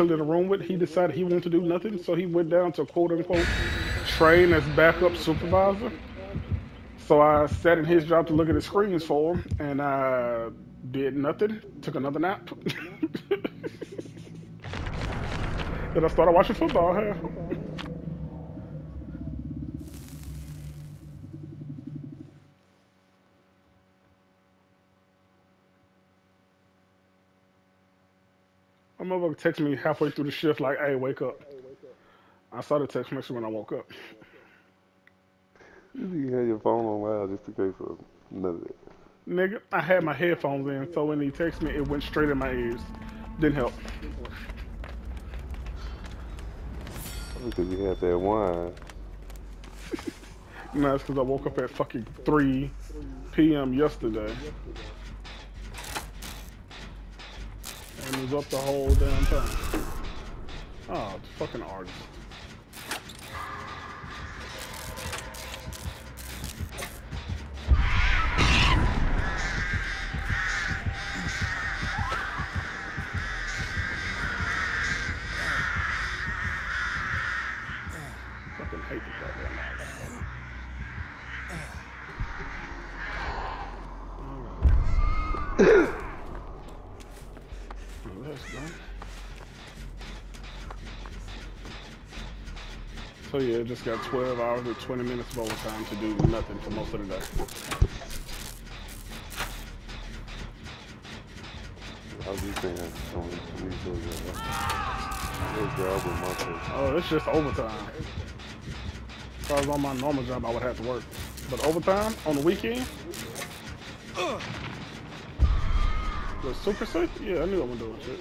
still in the room with, he decided he wanted to do nothing, so he went down to quote unquote train as backup supervisor. So I sat in his job to look at the screens for him, and I did nothing. Took another nap. then I started watching football. Huh? Motherfucker texted me halfway through the shift like, hey, wake up. I saw the text message when I woke up. You had your phone on loud just in case of that. Nigga, I had my headphones in, so when he texted me, it went straight in my ears. Didn't help. Because you had that wine. No, it's because I woke up at fucking 3 p.m. yesterday. And was up the whole damn time. Oh, fucking artist. Yeah, just got 12 hours or 20 minutes of overtime to do nothing for most of the day. I was just saying, on these little, little job with my place. Oh, it's just overtime. If I was on my normal job, I would have to work. But overtime on the weekend? The super safe? Yeah, I knew I was doing shit.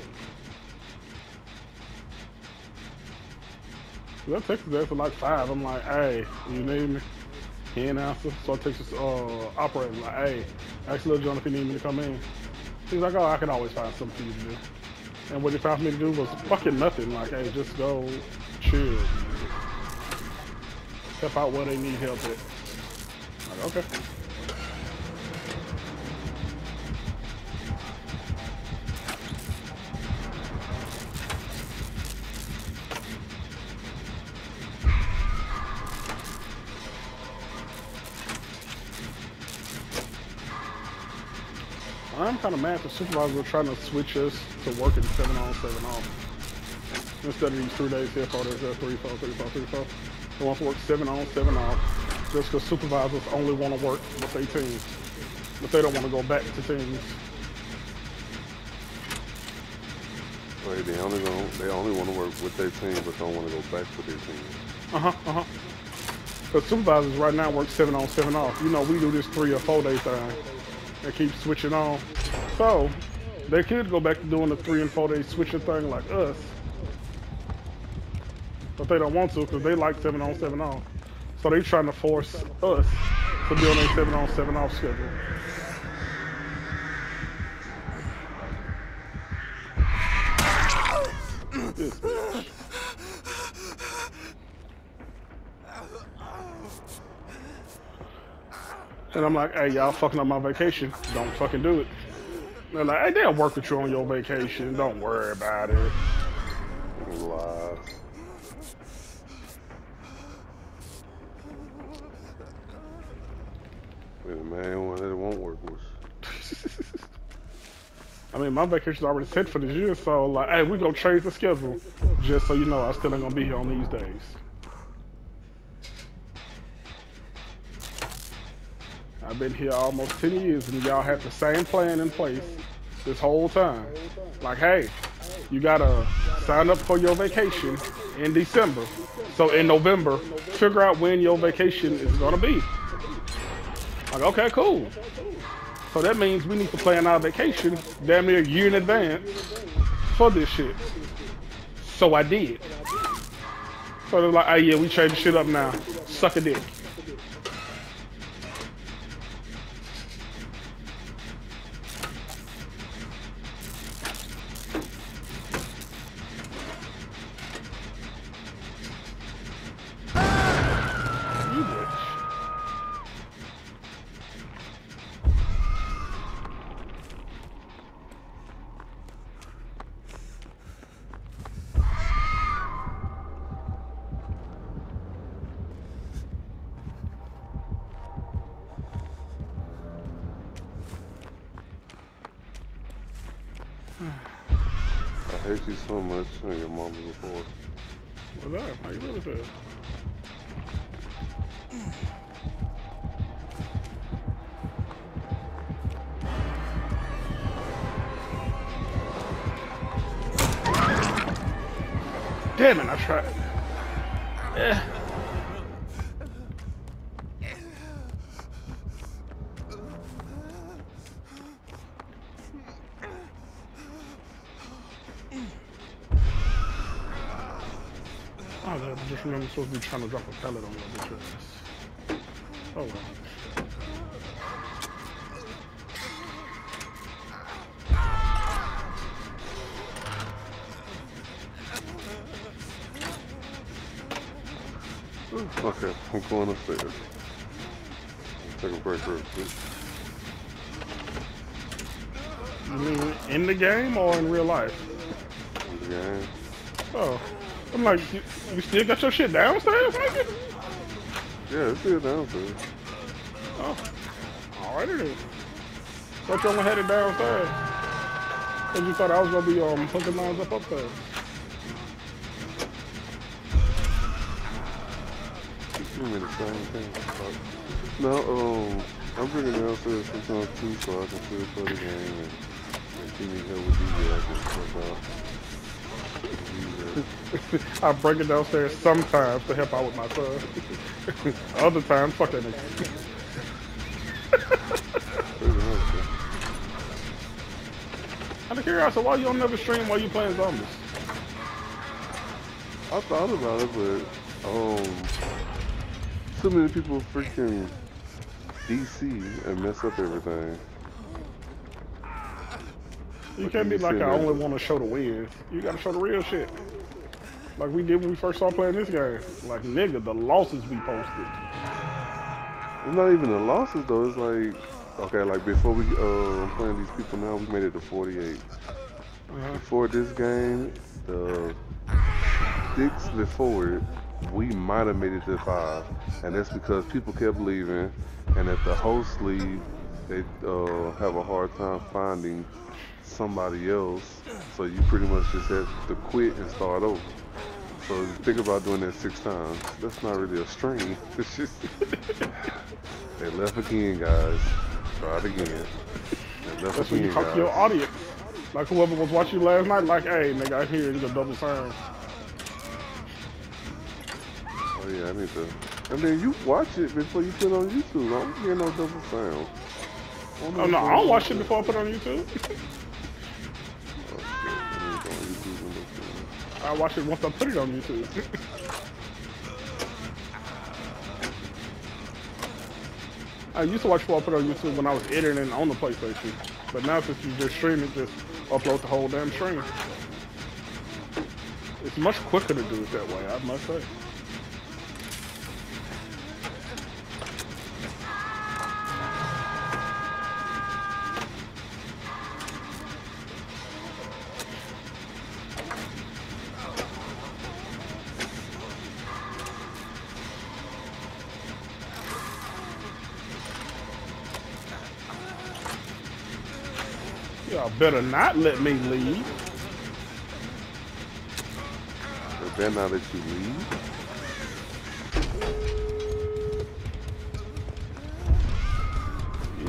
I texted that for like five. I'm like, hey, you need me? He ain't answer. So I text this uh, operator like, hey, ask Lil John if he need me to come in. He's like, oh, I can always find something for you to do. And what he found me to do was fucking nothing. Like, hey, just go chill. Help out where they need help at. Like, okay. I'm kind of mad the supervisors are trying to switch us to working seven on, seven off. Instead of these three days here, four days there, three, four, three, four, three, four. They want to work seven on, seven off. Just because supervisors only want to work with their teams. But they don't want to go back to teams. Right, they only going they only want to work with their team, but don't want to go back to their team. Uh-huh, uh-huh. Because supervisors right now work seven on, seven off. You know, we do this three or four day thing. and keep switching on. So, they could go back to doing the three and four day switching thing like us. But they don't want to because they like seven on, seven off. So they trying to force us to be on a seven on, seven off schedule. And I'm like, hey, y'all fucking up my vacation. Don't fucking do it. They're like, hey, they'll work with you on your vacation. Don't worry about it. Lies. Wait a man, one that won't work with. I mean, my vacation's already set for this year, so like, hey, we gonna change the schedule. Just so you know, I still ain't gonna be here on these days. I've been here almost 10 years, and y'all had the same plan in place this whole time. Like, hey, you gotta sign up for your vacation in December. So in November, figure out when your vacation is gonna be. Like, okay, cool. So that means we need to plan our vacation damn near a year in advance for this shit. So I did. So they're like, oh yeah, we the shit up now. Suck a dick. Hate you so much and your mama before. What's that? How you really feel? Damn it, I tried. Yeah. Supposed to be trying to drop a pallet on bitch ass. Oh well. Okay, I'm going upstairs. Take a break real quick. You mean in the game or in real life? In the game. Oh. I'm like, you, still got your shit downstairs, nigga? Yeah, it's still downstairs. Oh. Alrighty then. Thought you only had it downstairs. Cause you thought I was gonna be um hooking lines up upstairs. You mean the same thing? No, um, I'm bringing it downstairs sometimes too, so I can still play the game and if you need help with DJ, I can help out. I bring it downstairs sometimes to help out with my son. Other times, fuck that nigga. Pretty much, yeah. Out of curiosity, why you don't never stream while you playing zombies? I thought about it, but um, so many people freaking DC and mess up everything. You can't be like I only want to show the wins. You gotta show the real shit. Like we did when we first started playing this game. Like nigga, the losses we posted. It's not even the losses though. It's like okay, like before we uh playing these people now, we made it to 48. Uh-huh. Before this game, the six before it, we might have made it to five, and that's because people kept leaving, and if the host leave, they uh, have a hard time finding somebody else. So you pretty much just have to quit and start over. So think about doing that six times. That's not really a string. It's just they left again, guys. Try it again. They left That's when you again, talk to your audience. Like whoever was watching last night, like, hey nigga, I hear you a double sound. Oh yeah, I need to. And then you watch it before you put it on YouTube. I don't hear no double sound. Oh no, I don't watch it before I put it on YouTube. I watch it once I put it on YouTube. I used to watch before I put on YouTube when I was editing on the PlayStation. But now since you just stream it, just upload the whole damn stream. It's much quicker to do it that way, I must say. Better not let me leave. They better not let you leave.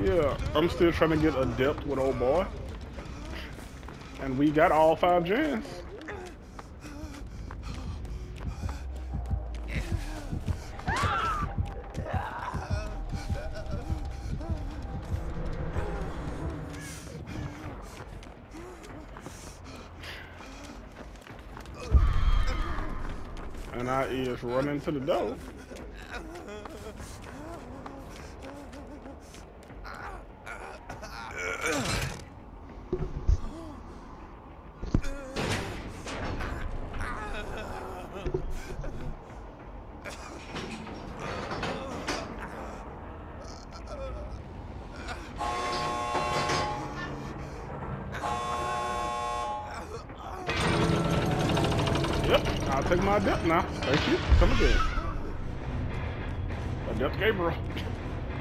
Yeah, I'm still trying to get adept with old boy. And we got all five gens. I is running to the door.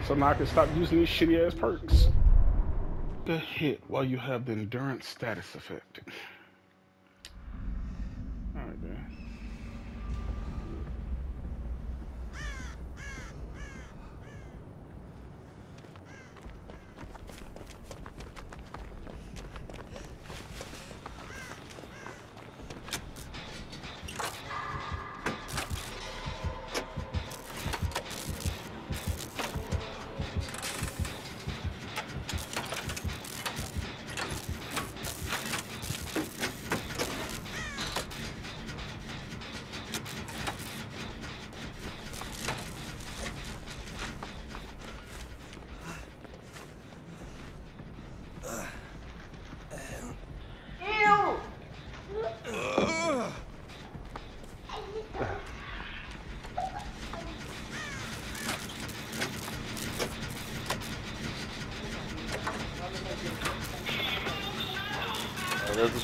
So now I can stop using these shitty ass perks. The hit while you have the endurance status effect.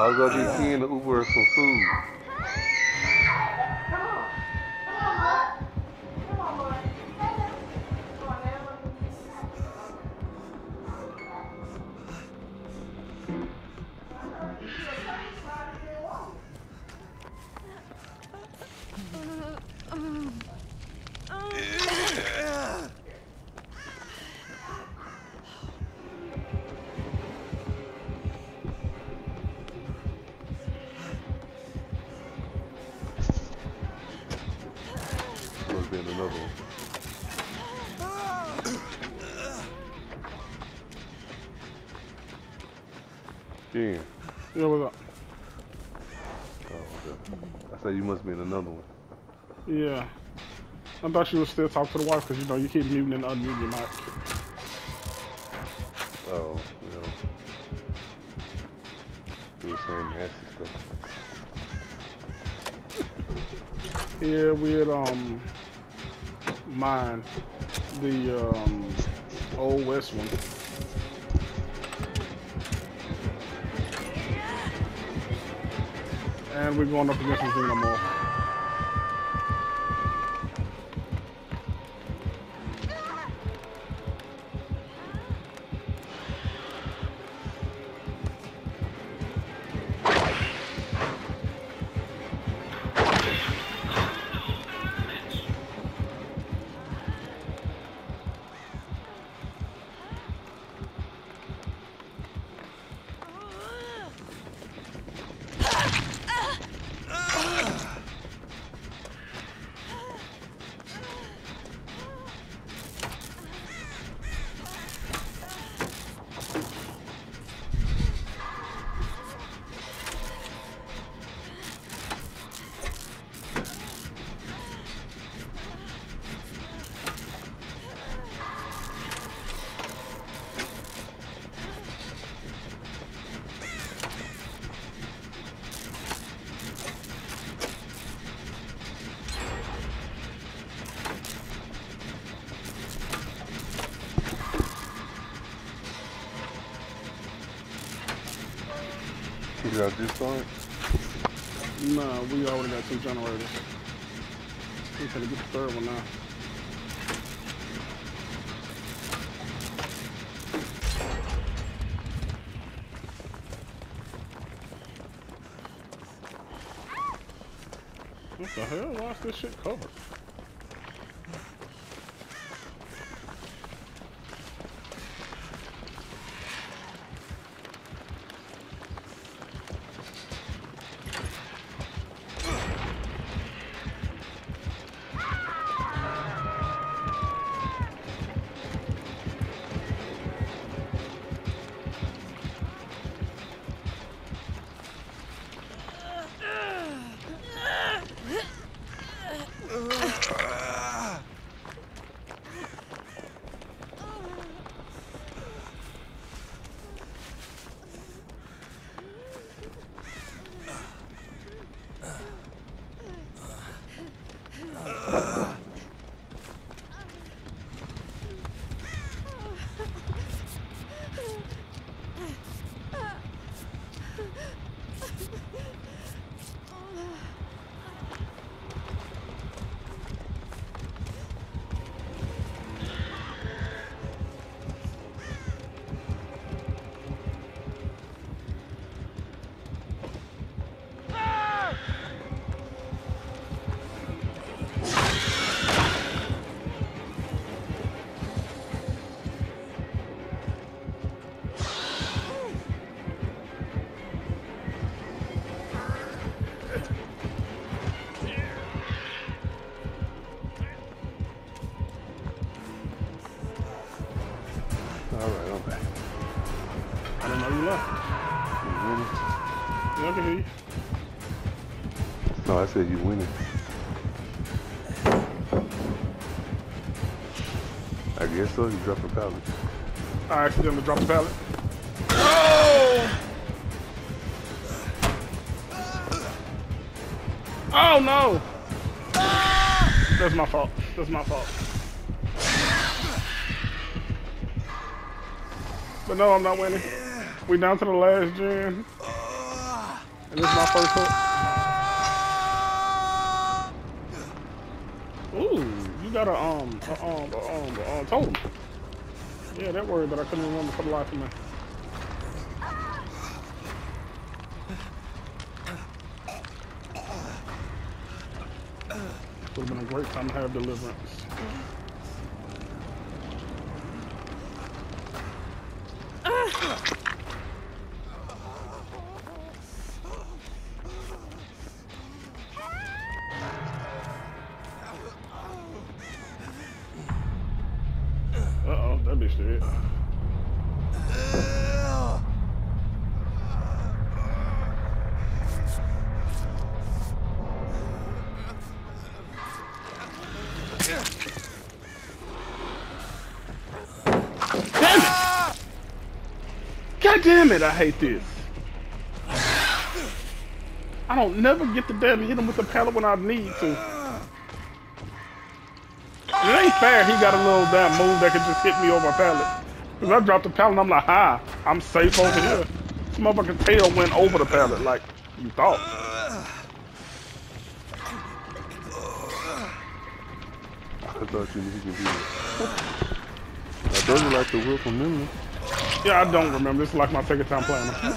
I'll go get Ken to Uber some food. Said you must be in another one. Yeah. I thought you would still talk to the wife because you know you keep muting and unmuting your mic. Oh, you know. You were saying nasty stuff. Yeah, we had um mine the um old west one. And we're going up against the Xenomorph. Got this on? Nah, we already got two generators. We gonna get the third one now. What the hell? Why is this shit covered? Said you winning. I guess so. You dropped a pallet. I accidentally dropped the pallet. Oh! Oh no! That's my fault. That's my fault. But no, I'm not winning. We down to the last gen. And this is my first hook. Got a um, a, um, a, um, a, um, totem. Yeah, that word that I couldn't remember for the life of me. Would have been a great time to have deliverance. Damn it, I hate this. I don't never get to damn hit him with the pallet when I need to. It ain't fair he got a little damn move that could just hit me over a pallet. Cause I dropped the pallet I'm like, hi, I'm safe over here. This motherfucking tail went over the pallet like you thought. I thought you could do it. I don't like the wheel from memory. Yeah, I don't remember. This is like my second time playing.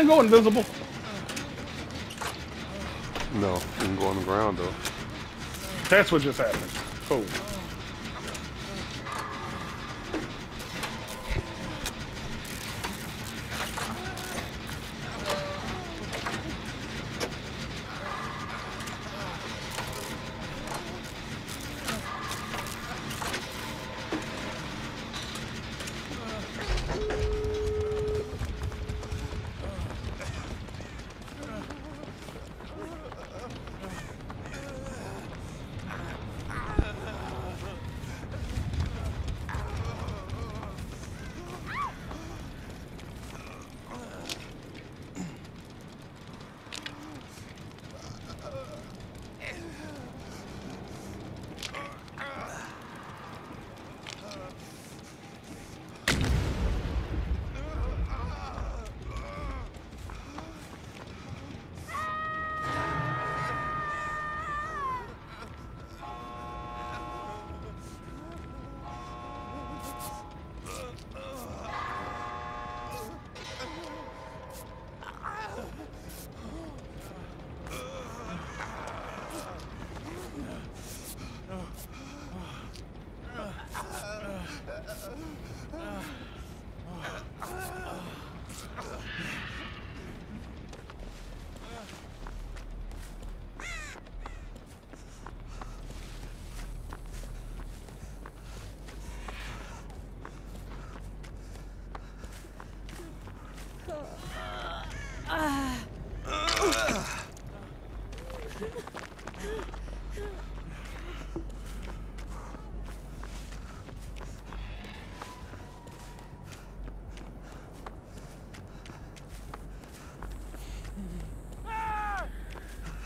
Can the alien go invisible? No, you can go on the ground though. That's what just happened. Cool.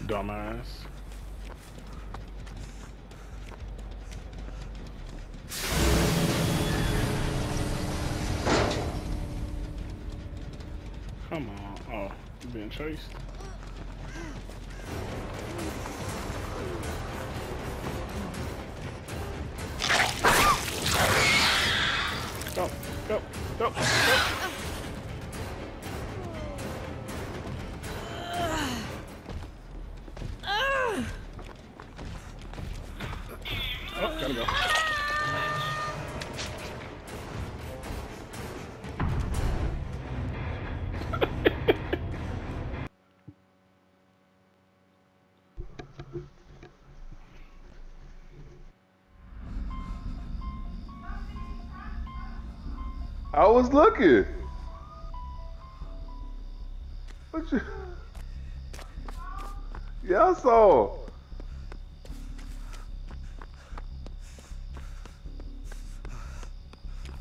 Dumbass. Come on. Oh, you being chased? Was looking. What you? Yeah, I saw.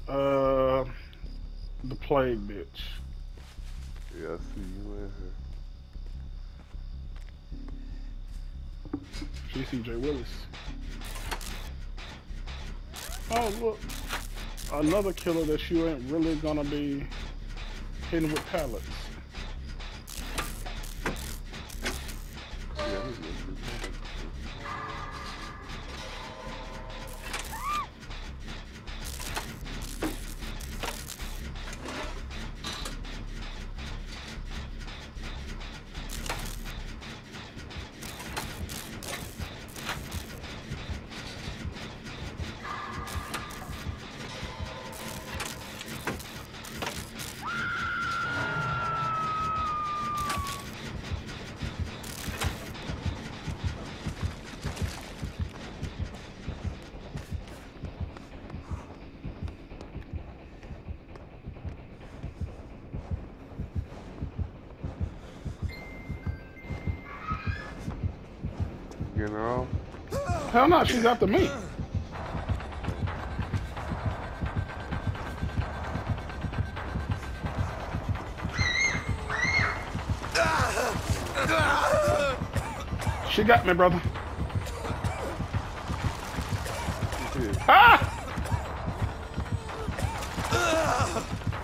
Uh, the plague bitch. Yeah, I see you in here. GCJ Willis. Oh, look. Another killer that you ain't really gonna be hitting with pallets. Hell no, she's after me. She got me, brother. Ah!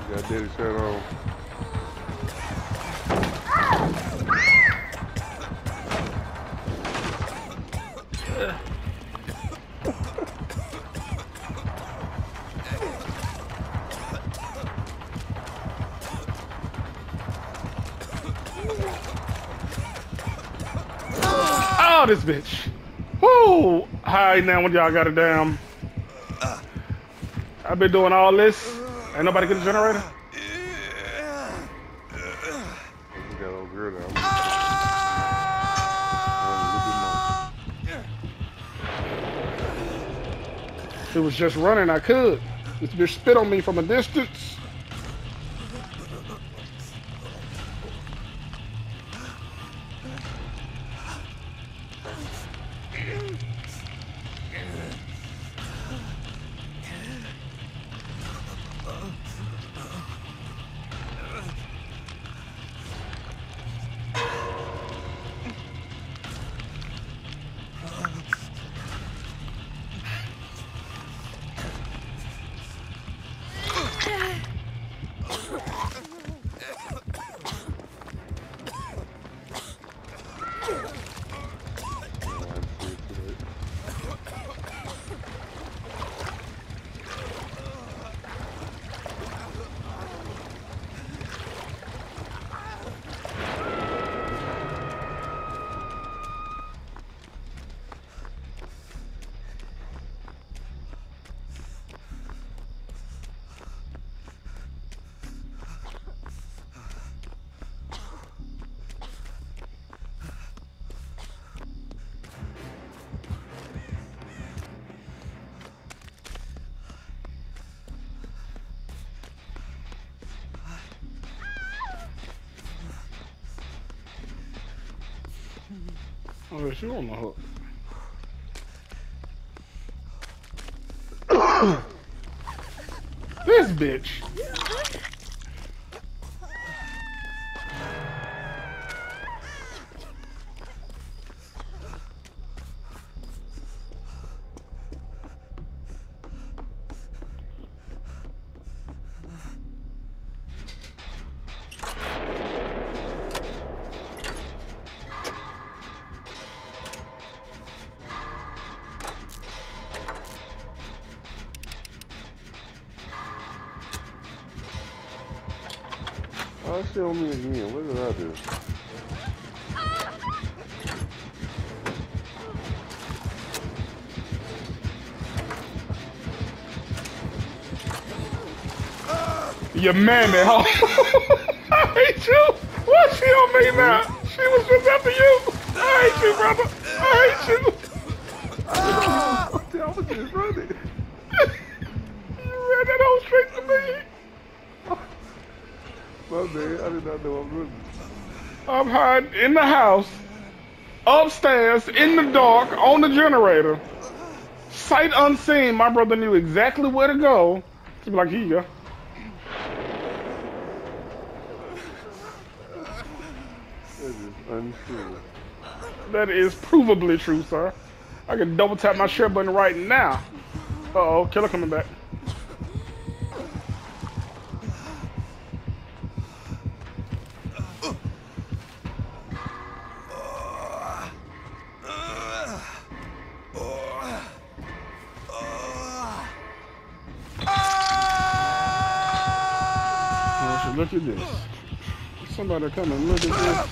You got daddy shirt on. This bitch. Woo! Hi, now when y'all got it down. I've been doing all this. Ain't nobody get a generator? It was just running, I could. This bitch spit on me from a distance. Oh, she on the hook. this bitch. Oh, shit on me again. What did I do? You man that hoe. I hate you. What's she on me now? She was just after you. I hate you, brother. I hate you. I was just running. I did not know I'm. I'm hiding in the house, upstairs, in the dark, on the generator. Sight unseen, my brother knew exactly where to go. He'd be like, here you go. That is untrue. That is provably true, sir. I can double tap my share button right now. Uh oh, killer coming back. Look at this. Somebody come and look at this.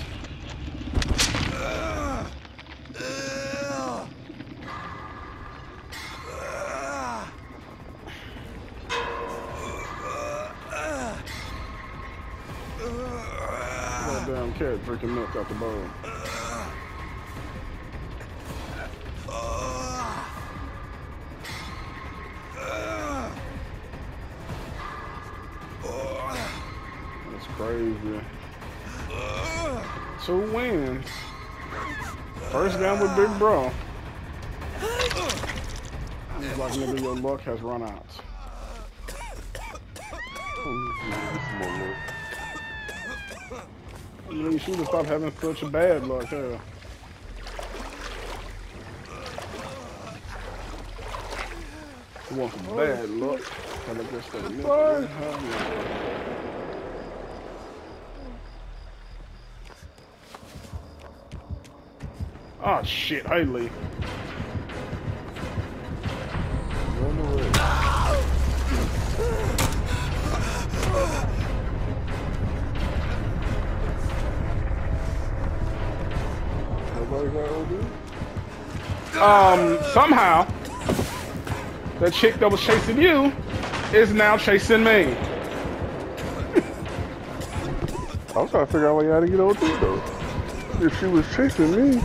Goddamn cat drinking milk out the bowl. First Big Bro. Looks like nigga your luck has run out. This luck. You should have stopped having such a bad luck, hell. You want some bad luck? Have a good stay. Sorry. Oh shit, Lee. Run away. Um, somehow, the chick that was chasing you is now chasing me. I was trying to figure out had to get OD though. If she was chasing me,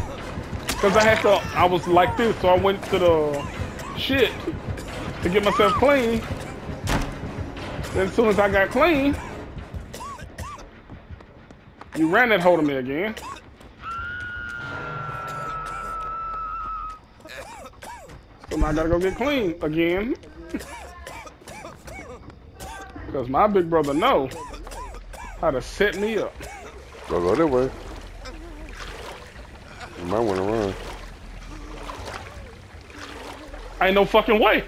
Cause I had to, I was like this, so I went to the shit to get myself clean. Then as soon as I got clean, you ran that hold of me again. So now I gotta go get clean again. Cause my big brother know how to set me up. go go that way. Might want to run. Ain't no fucking way.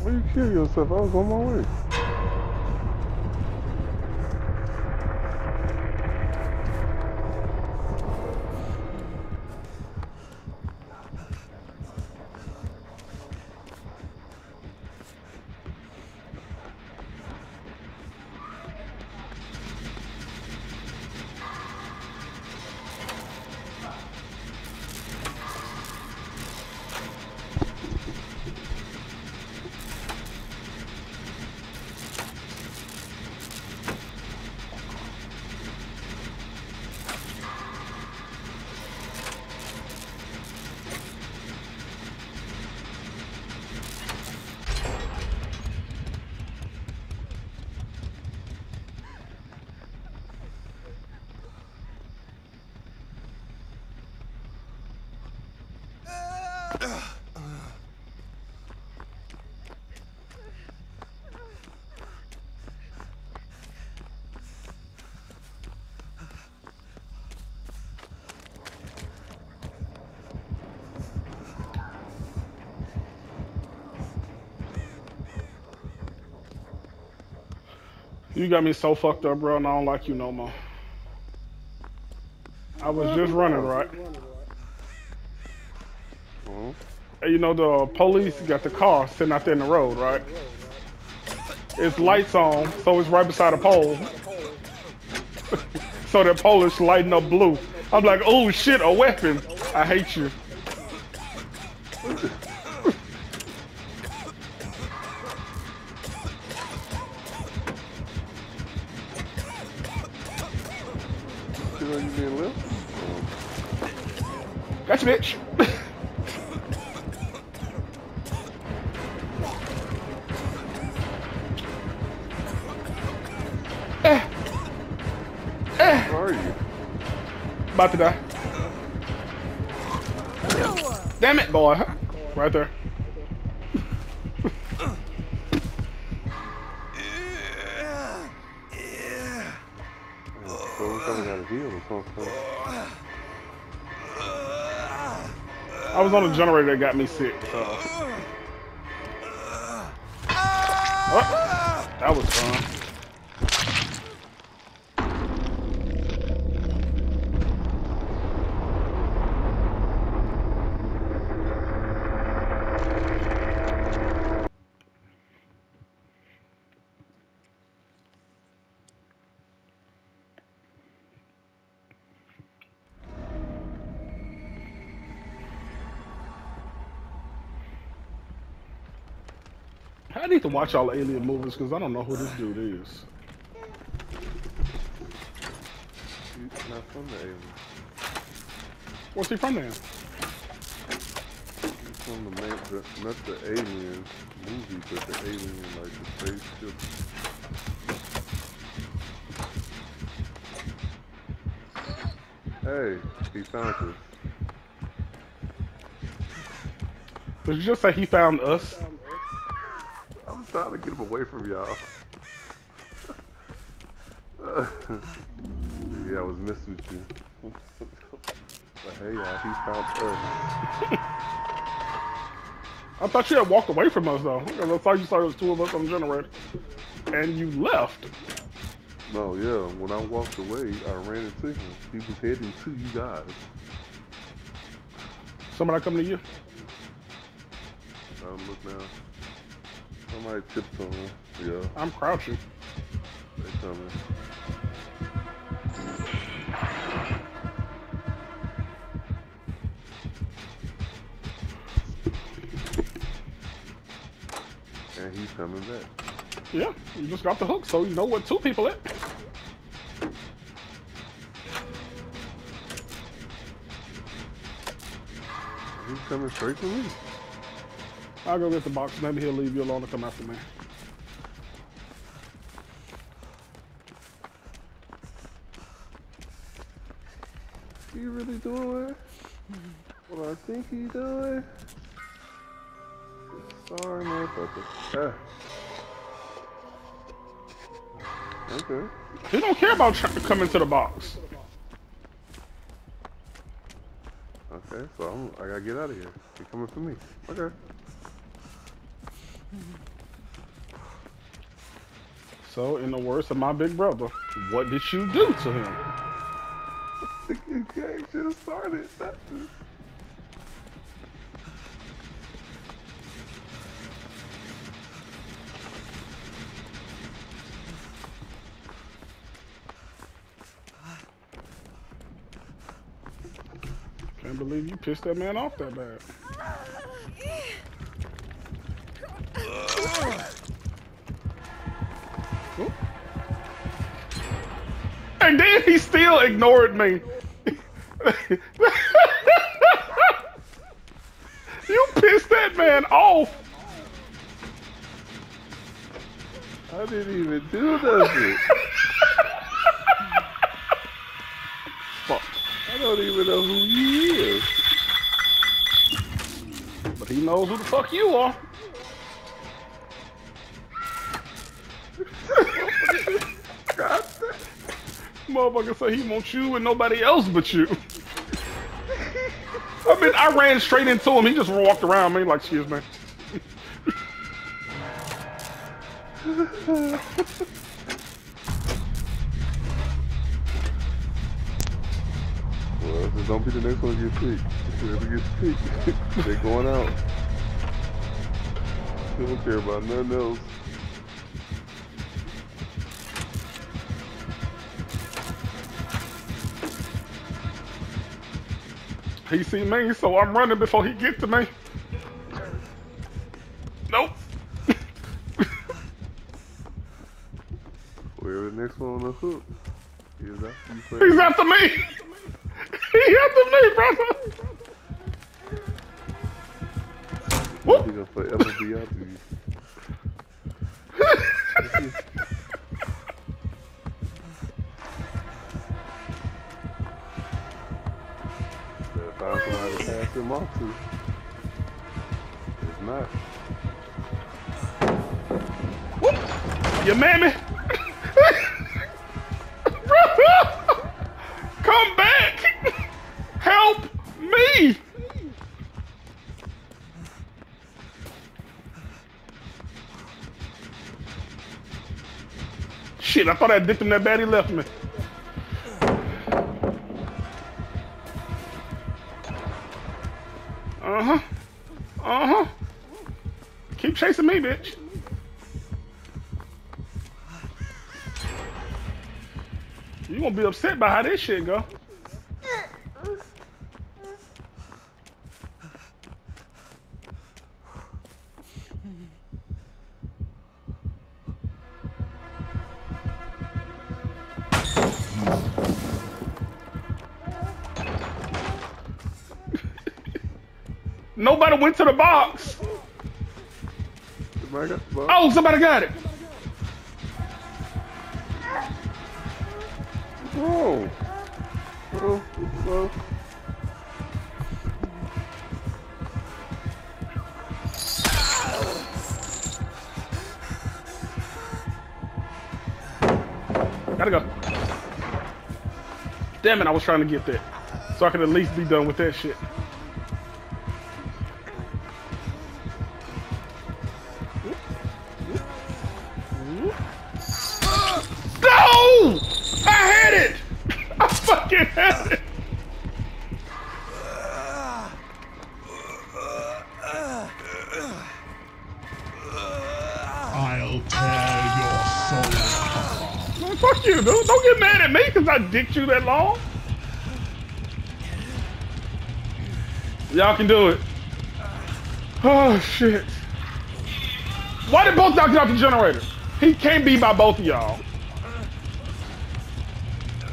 Why you kill yourself? I was on my way. You got me so fucked up, bro, and I don't like you no more. I was just running, right? You know, the police got the car sitting out there in the road, right? It's lights on, so it's right beside a pole. so that pole is lighting up blue. I'm like, oh shit, a weapon. I hate. You Gotcha, bitch. eh. Eh. Where are you? About to die. Damn it, boy. Right there. I was on a generator that got me sick, so. Oh, that was fun. I need to watch all the alien movies because I don't know who this dude is. He's not from the alien. What's he from then? He's from the main, the, not the alien movie, but the alien, like the spaceship. Hey, he found us. Did you just say he found us? Trying to get him away from y'all. yeah, I was messing with you. but hey, y'all, he found us. I thought you had walked away from us though. I thought you saw those two of us on the generator, and you left. No, yeah, when I walked away, I ran into him. He was heading to you guys. Somebody coming to you? Um, look now. Somebody him. Yeah, I'm crouching. they coming. And he's coming back. Yeah, you just got the hook, so you know what two people at. He's coming straight for me. I'll go get the box. Maybe he'll leave you alone to come after me. He really doing what I think he doing? Sorry, motherfucker. Ah. Okay. He don't care about coming to the box. Okay, so I'm, I gotta get out of here. He coming for me. Okay. So, in the words of my big brother, what did you do to him? You should have started. Just... Can't believe you pissed that man off that bad. And then he still ignored me. you pissed that man off. I didn't even do nothing. Fuck. I don't even know who he is. But he knows who the fuck you are. Motherfucker say he wants you and nobody else but you. I mean, I ran straight into him. He just walked around me like, excuse me. Panthers. Don't be the next one to get picked. Whoever gets picked, they're going out. They don't care about nothing else. He see me, so I'm running before he get to me. Nope. Whoever the next one on the hook is after you He's after me. he after me, brother. Whoop. He's gonna forever be after you. To off to. If not, You mammy. Come back. Help me. Shit, I thought I dipped him that bad he left me. Upset by how this shit go. Nobody went to the box. somebody got the. Oh, somebody got it. Whoa. Oh, oh. Gotta go. Damn it, I was trying to get that. So I could at least be done with that shit. Mad at me because I dicked you that long. Y'all can do it. Oh, shit. Why did both y'all get off the generator? He can't be by both of y'all.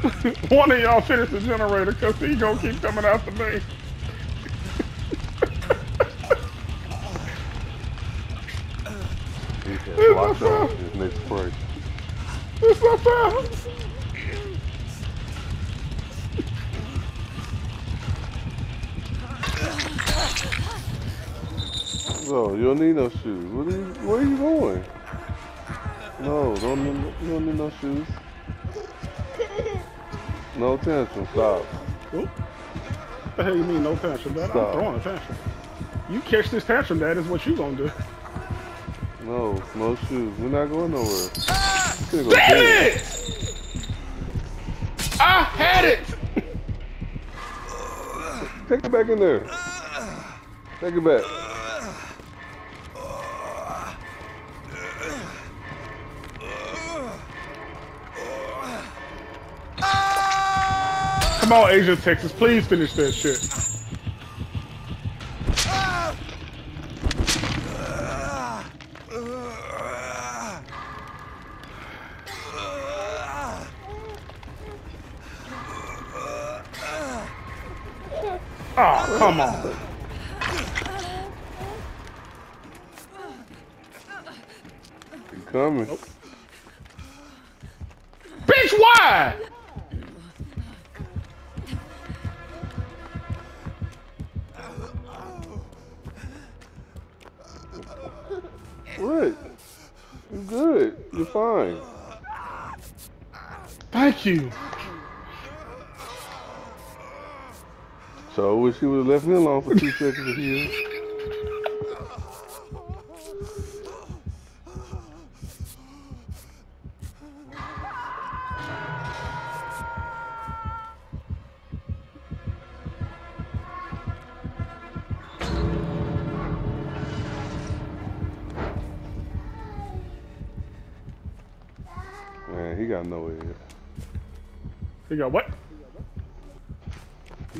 One of y'all finish the generator because he gonna keep coming after me. Locked on his next break. It's not fair. No, you don't need no shoes. What are you, where are you going? No, don't need, you don't need no shoes. No tantrum, stop. Oop. What the hell you mean no tantrum, Dad? I'm throwing a tantrum. You catch this tantrum, Dad, is what you gonna do. No, no shoes. We're not going nowhere. We're go Damn dead. it! I had it! Take it back in there. Take it back. Come on, Asia, Texas, please finish that shit. Oh, come on. You coming? Bitch, why? What? You're good. You're fine. Thank you. So I wish you would have left me alone for two seconds here. He got what?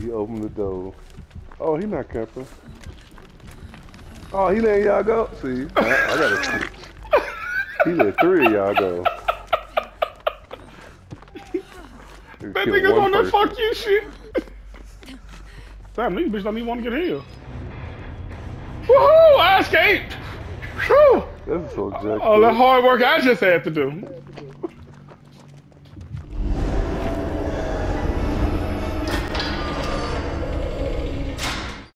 He opened the door. Oh, he not camping. Oh, he let y'all go. See, I, I gotta switch. He let three of y'all go. That nigga's on that fuck you shit. Damn, these bitches don't even want to get here. Woohoo! I escaped! Whew! That's so jacked All up. hard work I just had to do.